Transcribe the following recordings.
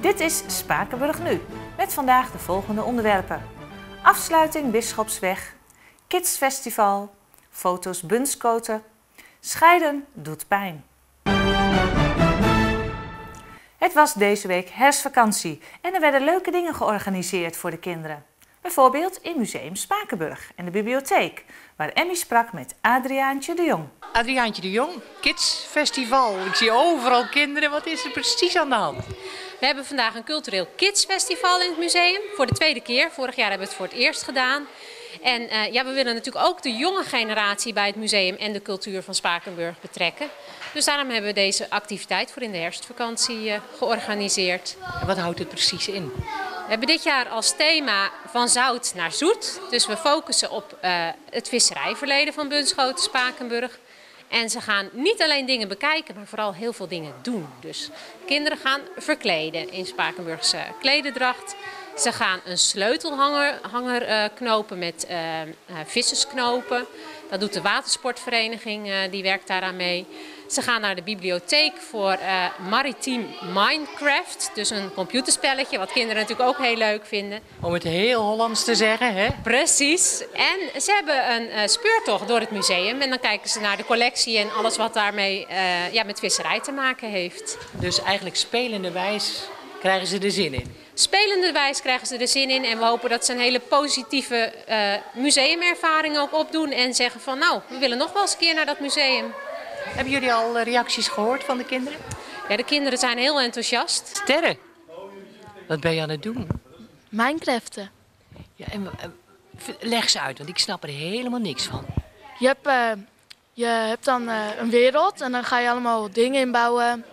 Dit is Spakenburg Nu. Met vandaag de volgende onderwerpen. Afsluiting Bisschopsweg, Kidsfestival, foto's Bunskoten, scheiden doet pijn. Het was deze week herfstvakantie en er werden leuke dingen georganiseerd voor de kinderen. Bijvoorbeeld in Museum Spakenburg en de bibliotheek, waar Emmy sprak met Adriaantje de Jong. Adriaantje de Jong, Kids Festival. Ik zie overal kinderen. Wat is er precies aan de hand? We hebben vandaag een cultureel kidsfestival in het museum. Voor de tweede keer. Vorig jaar hebben we het voor het eerst gedaan. En uh, ja, we willen natuurlijk ook de jonge generatie bij het museum en de cultuur van Spakenburg betrekken. Dus daarom hebben we deze activiteit voor in de herfstvakantie uh, georganiseerd. En wat houdt het precies in? We hebben dit jaar als thema van zout naar zoet. Dus we focussen op uh, het visserijverleden van Bunschoten Spakenburg. En ze gaan niet alleen dingen bekijken, maar vooral heel veel dingen doen. Dus kinderen gaan verkleden in Spakenburgse klededracht. Ze gaan een sleutelhanger hanger, uh, knopen met uh, vissersknopen. Dat doet de watersportvereniging, die werkt daaraan mee. Ze gaan naar de bibliotheek voor uh, Maritiem Minecraft. Dus een computerspelletje, wat kinderen natuurlijk ook heel leuk vinden. Om het heel Hollands te zeggen, hè? Precies. En ze hebben een uh, speurtocht door het museum. En dan kijken ze naar de collectie en alles wat daarmee uh, ja, met visserij te maken heeft. Dus eigenlijk spelende wijs krijgen ze er zin in? Spelende wijs krijgen ze er zin in. En we hopen dat ze een hele positieve museumervaring ook opdoen. En zeggen van nou, we willen nog wel eens een keer naar dat museum. Hebben jullie al reacties gehoord van de kinderen? Ja, de kinderen zijn heel enthousiast. Sterren, wat ben je aan het doen? Minecraften. Ja, en, leg ze uit, want ik snap er helemaal niks van. Je hebt, uh, je hebt dan uh, een wereld en dan ga je allemaal dingen inbouwen.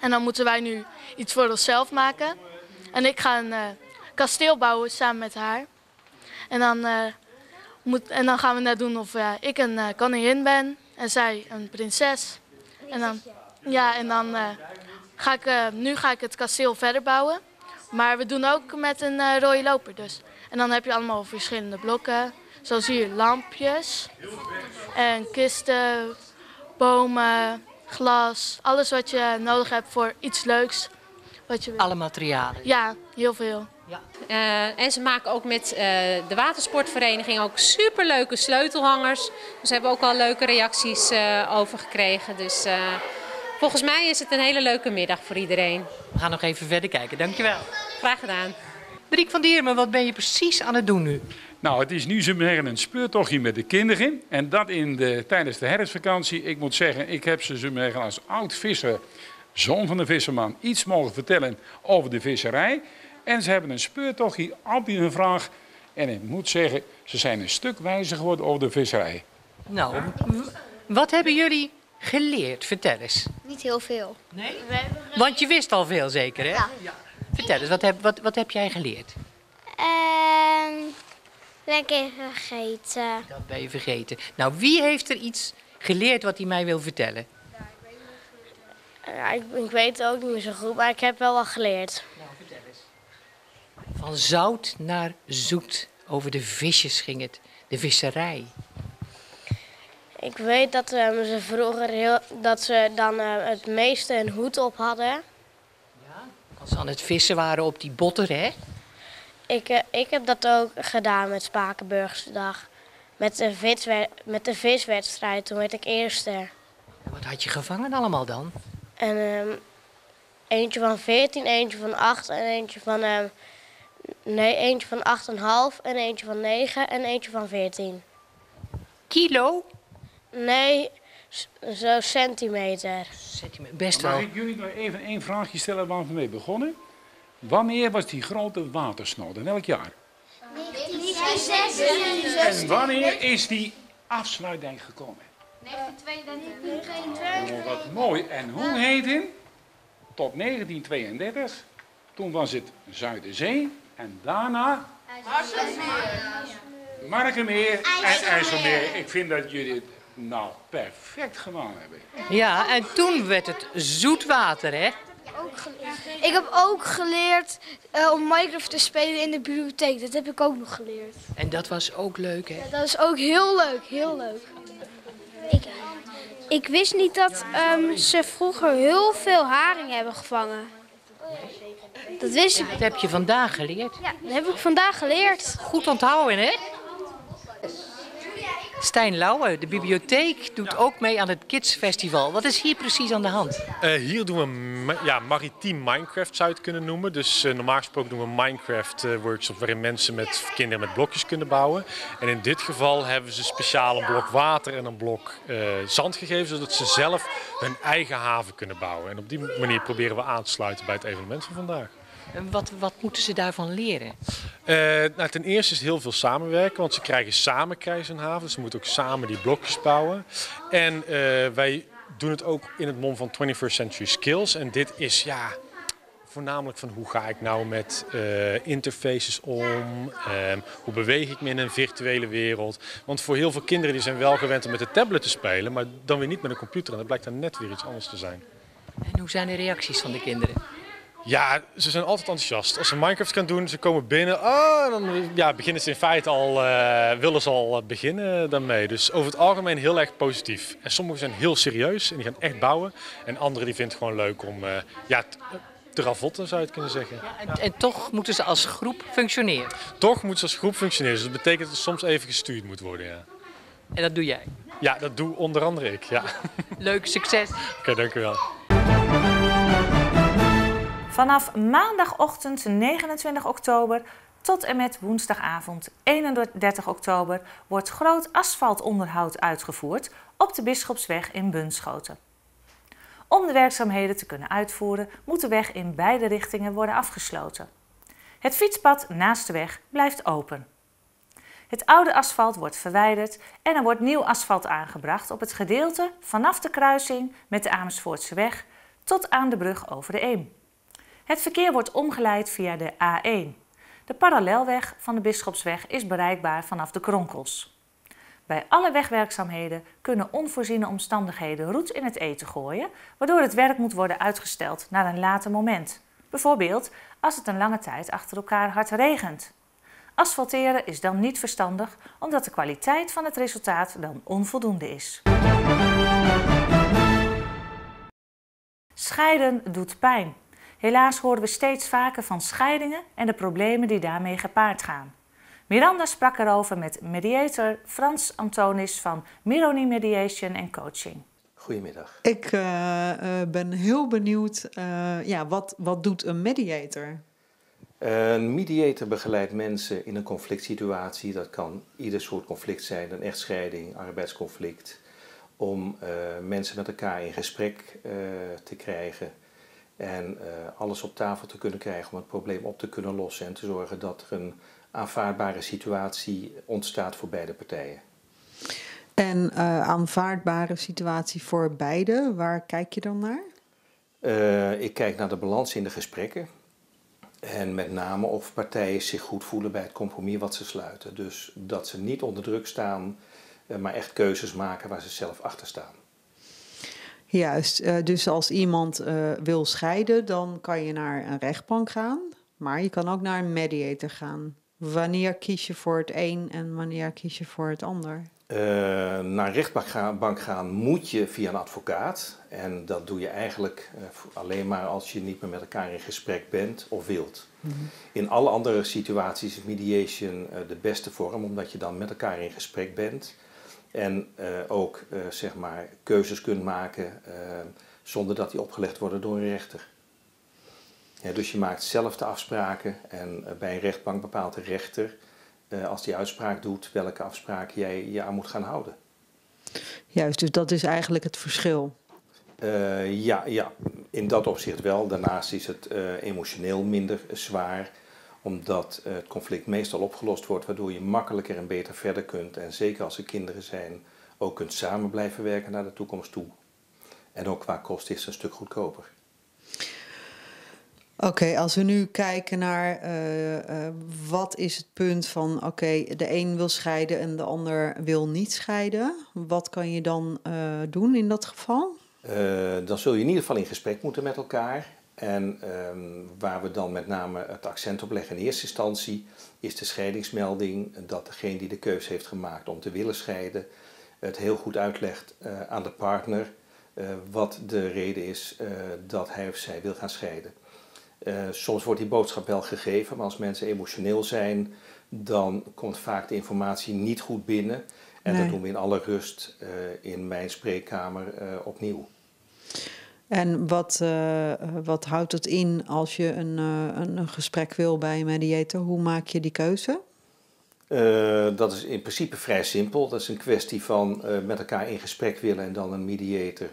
En dan moeten wij nu iets voor onszelf maken. En ik ga een uh, kasteel bouwen samen met haar. En dan, moet, en dan gaan we net doen of ik een koningin ben en zij een prinses. En dan, ja, en dan uh, ga ik, uh, nu ga ik het kasteel verder bouwen. Maar we doen ook met een uh, rode loper dus. En dan heb je allemaal verschillende blokken. Zoals hier lampjes. En kisten, bomen, glas. Alles wat je nodig hebt voor iets leuks. Wat je wil. Alle materialen? Ja, heel veel. Ja. Uh, en ze maken ook met uh, de watersportvereniging ook superleuke sleutelhangers. Dus we hebben ook al leuke reacties uh, over gekregen. Dus volgens mij is het een hele leuke middag voor iedereen. We gaan nog even verder kijken, dankjewel. Graag gedaan. Driek van Diermen, wat ben je precies aan het doen nu? Nou, het is nu zo'n een speurtochtje met de kinderen. En dat in de, tijdens de herfstvakantie. Ik moet zeggen, ik heb ze zo'n als oud visser, zoon van de visserman, iets mogen vertellen over de visserij. En ze hebben een speurtochtje op hun vraag. En ik moet zeggen, ze zijn een stuk wijzer geworden over de visserij. Nou, wat hebben jullie geleerd? Vertel eens. Niet heel veel. Nee? Want je wist al veel zeker, hè? Ja. Vertel eens, wat heb, wat, wat heb jij geleerd? Uh, ben ik even vergeten. Dat ben je vergeten. Nou, wie heeft er iets geleerd wat hij mij wil vertellen? Ja, ik, ik weet het ook niet meer zo goed, maar ik heb wel wat geleerd. Van zout naar zoet. Over de visjes ging het. De visserij. Ik weet dat um, ze vroeger heel, dat ze dan uh, het meeste een hoed op hadden. Ja, als ze aan het vissen waren op die botter, hè? Ik, uh, ik heb dat ook gedaan met Spakenburgse dag. Met de, met de viswedstrijd, toen werd ik eerste. Wat had je gevangen allemaal dan? En, um, eentje van 14, eentje van 8 en eentje van... Um, Nee, eentje van 8,5 en eentje van 9 en eentje van 14. Kilo? Nee, zo centimeter. Centimeter, best wel. Mag ik jullie nog even één vraagje stellen waar we mee begonnen? Wanneer was die grote watersnood? In welk jaar? 1966. En wanneer is die afsluitdijk gekomen? 1922. Oh, wat mooi. En hoe heet het? Tot 1932. Toen was het Zuiderzee. En daarna Markenmeer en IJsselmeer. Ik vind dat jullie het nou perfect gedaan hebben. Ja, en toen werd het zoetwater, hè? Ik heb ook geleerd uh, om Minecraft te spelen in de bibliotheek. Dat heb ik ook nog geleerd. En dat was ook leuk, hè? Ja, dat is ook heel leuk, heel leuk. Ik, ik wist niet dat um, ze vroeger heel veel haring hebben gevangen. Dat wist ik. Dat heb je vandaag geleerd. Ja, dat heb ik vandaag geleerd. Goed onthouden, hè? Stijn Lauwe, de bibliotheek, doet ook mee aan het Kids Festival. Wat is hier precies aan de hand? Uh, hier doen we ma ja, maritiem Minecraft zou je het kunnen noemen. Dus uh, normaal gesproken doen we Minecraft uh, workshops waarin mensen met kinderen met blokjes kunnen bouwen. En in dit geval hebben ze speciaal een blok water en een blok zand gegeven, zodat ze zelf hun eigen haven kunnen bouwen. En op die manier proberen we aan te sluiten bij het evenement van vandaag. Wat, wat moeten ze daarvan leren? Uh, nou, ten eerste is het heel veel samenwerken, want ze krijgen samen krijgen een haven. Ze moeten ook samen die blokjes bouwen. En uh, wij doen het ook in het mom van 21st Century Skills. En dit is ja, voornamelijk van hoe ga ik nou met uh, interfaces om? Um, hoe beweeg ik me in een virtuele wereld? Want voor heel veel kinderen die zijn wel gewend om met de tablet te spelen, maar dan weer niet met een computer. En dat blijkt dan net weer iets anders te zijn. En hoe zijn de reacties van de kinderen? Ja, ze zijn altijd enthousiast. Als ze Minecraft gaan doen, ze komen binnen. Oh, dan ja, beginnen ze in feite al, uh, willen ze al beginnen daarmee. Dus over het algemeen heel erg positief. En sommigen zijn heel serieus en die gaan echt bouwen. En anderen die vinden het gewoon leuk om uh, ja, te ravotten, zou je het kunnen zeggen. Ja, en, en, toch moeten ze als groep functioneren? Toch moeten ze als groep functioneren. Dus dat betekent dat er soms even gestuurd moet worden, ja. En dat doe jij? Ja, dat doe onder andere ik, ja. Leuk, succes. Oké, okay, dank u wel. Vanaf maandagochtend 29 oktober tot en met woensdagavond 31 oktober wordt groot asfaltonderhoud uitgevoerd op de Bisschopsweg in Bunschoten. Om de werkzaamheden te kunnen uitvoeren moet de weg in beide richtingen worden afgesloten. Het fietspad naast de weg blijft open. Het oude asfalt wordt verwijderd en er wordt nieuw asfalt aangebracht op het gedeelte vanaf de kruising met de Amersfoortse weg tot aan de brug over de Eem. Het verkeer wordt omgeleid via de A1. De parallelweg van de Bisschopsweg is bereikbaar vanaf de Kronkels. Bij alle wegwerkzaamheden kunnen onvoorziene omstandigheden roet in het eten gooien, waardoor het werk moet worden uitgesteld naar een later moment. Bijvoorbeeld als het een lange tijd achter elkaar hard regent. Asfalteren is dan niet verstandig, omdat de kwaliteit van het resultaat dan onvoldoende is. Scheiden doet pijn. Helaas horen we steeds vaker van scheidingen en de problemen die daarmee gepaard gaan. Miranda sprak erover met mediator Frans Antonis van Mironi Mediation en Coaching. Goedemiddag. Ik uh, uh, ben heel benieuwd, uh, ja, wat, wat doet een mediator? Een mediator begeleidt mensen in een conflict situatie. Dat kan ieder soort conflict zijn, een echtscheiding, arbeidsconflict. Om mensen met elkaar in gesprek te krijgen en uh, alles op tafel te kunnen krijgen om het probleem op te kunnen lossen en te zorgen dat er een aanvaardbare situatie ontstaat voor beide partijen. En uh, aanvaardbare situatie voor beide, waar kijk je dan naar? Uh, ik kijk naar de balans in de gesprekken. En met name of partijen zich goed voelen bij het compromis wat ze sluiten. Dus dat ze niet onder druk staan, maar echt keuzes maken waar ze zelf achter staan. Juist, uh, dus als iemand uh, wil scheiden, dan kan je naar een rechtbank gaan, maar je kan ook naar een mediator gaan. Wanneer kies je voor het een en wanneer kies je voor het ander? Uh, naar een rechtbank gaan moet je via een advocaat. En dat doe je eigenlijk alleen maar als je niet meer met elkaar in gesprek bent of wilt. Mm -hmm. In alle andere situaties is mediation de beste vorm, omdat je dan met elkaar in gesprek bent. En uh, ook uh, zeg maar keuzes kunt maken uh, zonder dat die opgelegd worden door een rechter. Ja, dus je maakt zelf de afspraken en bij een rechtbank bepaalt de rechter, als die uitspraak doet, welke afspraak jij je aan moet gaan houden. Juist, dus dat is eigenlijk het verschil. ja, ja, in dat opzicht wel. Daarnaast is het emotioneel minder zwaar omdat het conflict meestal opgelost wordt, waardoor je makkelijker en beter verder kunt. En zeker als er kinderen zijn, ook kunt samen blijven werken naar de toekomst toe. En ook qua kost is het een stuk goedkoper. Oké, okay, als we nu kijken naar uh, uh, wat is het punt van, oké, okay, de een wil scheiden en de ander wil niet scheiden. Wat kan je dan uh, doen in dat geval? dan zul je in ieder geval in gesprek moeten met elkaar. En um, waar we dan met name het accent op leggen in eerste instantie is de scheidingsmelding dat degene die de keuze heeft gemaakt om te willen scheiden het heel goed uitlegt uh, aan de partner uh, wat de reden is uh, dat hij of zij wil gaan scheiden. soms wordt die boodschap wel gegeven, maar als mensen emotioneel zijn, dan komt vaak de informatie niet goed binnen. En dat doen we in alle rust in mijn spreekkamer opnieuw. En wat, wat houdt het in als je een, een, een gesprek wil bij een mediator? Hoe maak je die keuze? Uh, dat is in principe vrij simpel. Dat is een kwestie van uh, met elkaar in gesprek willen en dan een mediator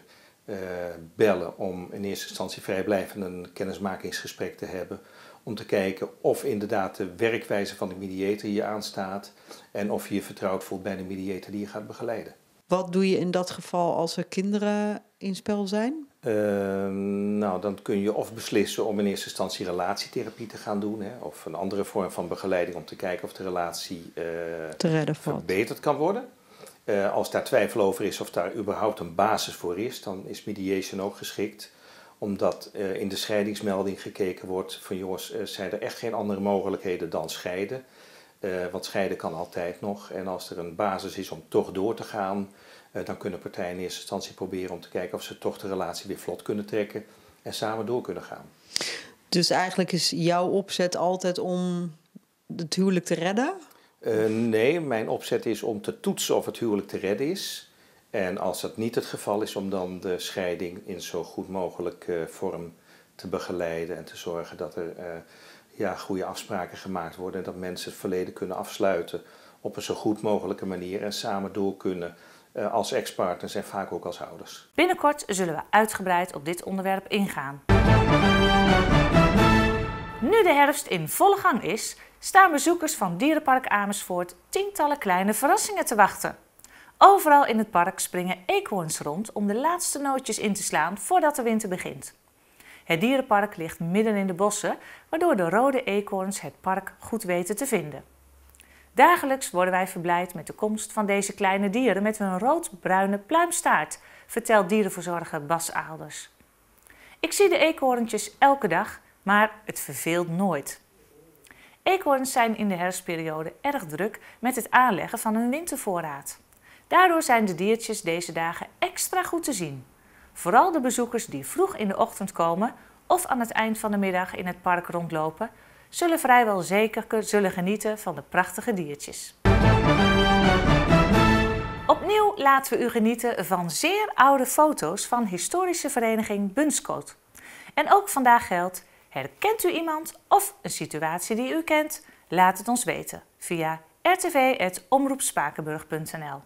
bellen om in eerste instantie vrijblijvend een kennismakingsgesprek te hebben. Om te kijken of inderdaad de werkwijze van de mediator je aanstaat en of je je vertrouwd voelt bij de mediator die je gaat begeleiden. Wat doe je in dat geval als er kinderen in spel zijn? Ehm, nou, dan kun je of beslissen om in eerste instantie relatietherapie te gaan doen, hè, of een andere vorm van begeleiding om te kijken of de relatie uh, verbeterd kan worden. Uh, als daar twijfel over is of daar überhaupt een basis voor is, dan is mediation ook geschikt omdat uh, in de scheidingsmelding gekeken wordt van jongens, zijn er echt geen andere mogelijkheden dan scheiden. Want scheiden kan altijd nog. En als er een basis is om toch door te gaan, eh, dan kunnen partijen in eerste instantie proberen om te kijken of ze toch de relatie weer vlot kunnen trekken en samen door kunnen gaan. Dus eigenlijk is jouw opzet altijd om het huwelijk te redden? Uh, nee, mijn opzet is om te toetsen of het huwelijk te redden is. En als dat niet het geval is, om dan de scheiding in zo goed mogelijk uh, vorm te begeleiden en te zorgen dat er uh, ja, goede afspraken gemaakt worden en dat mensen het verleden kunnen afsluiten op een zo goed mogelijke manier en samen door kunnen eh, als ex-partners en vaak ook als ouders. Binnenkort zullen we uitgebreid op dit onderwerp ingaan. Nu de herfst in volle gang is, staan bezoekers van Dierenpark Amersfoort tientallen kleine verrassingen te wachten. Overal in het park springen eekhoorns rond om de laatste nootjes in te slaan voordat de winter begint. Het dierenpark ligt midden in de bossen, waardoor de rode eekhoorns het park goed weten te vinden. Dagelijks worden wij verblijd met de komst van deze kleine dieren met hun rood-bruine pluimstaart, vertelt dierenverzorger Bas Aalders. Ik zie de eekhoorntjes elke dag, maar het verveelt nooit. Eekhoorns zijn in de herfstperiode erg druk met het aanleggen van hun wintervoorraad. Daardoor zijn de diertjes deze dagen extra goed te zien. Vooral de bezoekers die vroeg in de ochtend komen of aan het eind van de middag in het park rondlopen, zullen vrijwel zeker zullen genieten van de prachtige diertjes. Opnieuw laten we u genieten van zeer oude foto's van historische vereniging Bunskoot. En ook vandaag geldt, herkent u iemand of een situatie die u kent? Laat het ons weten via rtv.omroepspakenburg.nl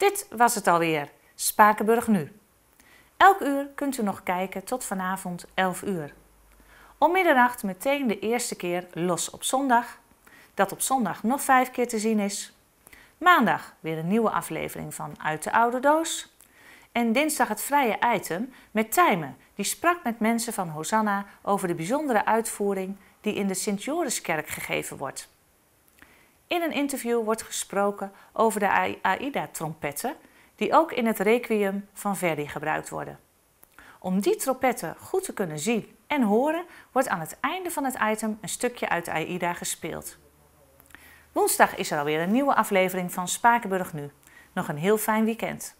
Dit was het alweer. Spakenburg nu. Elk uur kunt u nog kijken tot vanavond 11 uur. Om middernacht meteen de eerste keer los op zondag. Dat op zondag nog vijf keer te zien is. Maandag weer een nieuwe aflevering van Uit de Oude Doos. En dinsdag het vrije item met Tijmen. Die sprak met mensen van Hosanna over de bijzondere uitvoering die in de Sint-Joriskerk gegeven wordt. In een interview wordt gesproken over de AIDA-trompetten, die ook in het requiem van Verdi gebruikt worden. Om die trompetten goed te kunnen zien en horen, wordt aan het einde van het item een stukje uit AIDA gespeeld. Woensdag is er alweer een nieuwe aflevering van Spakenburg Nu. Nog een heel fijn weekend.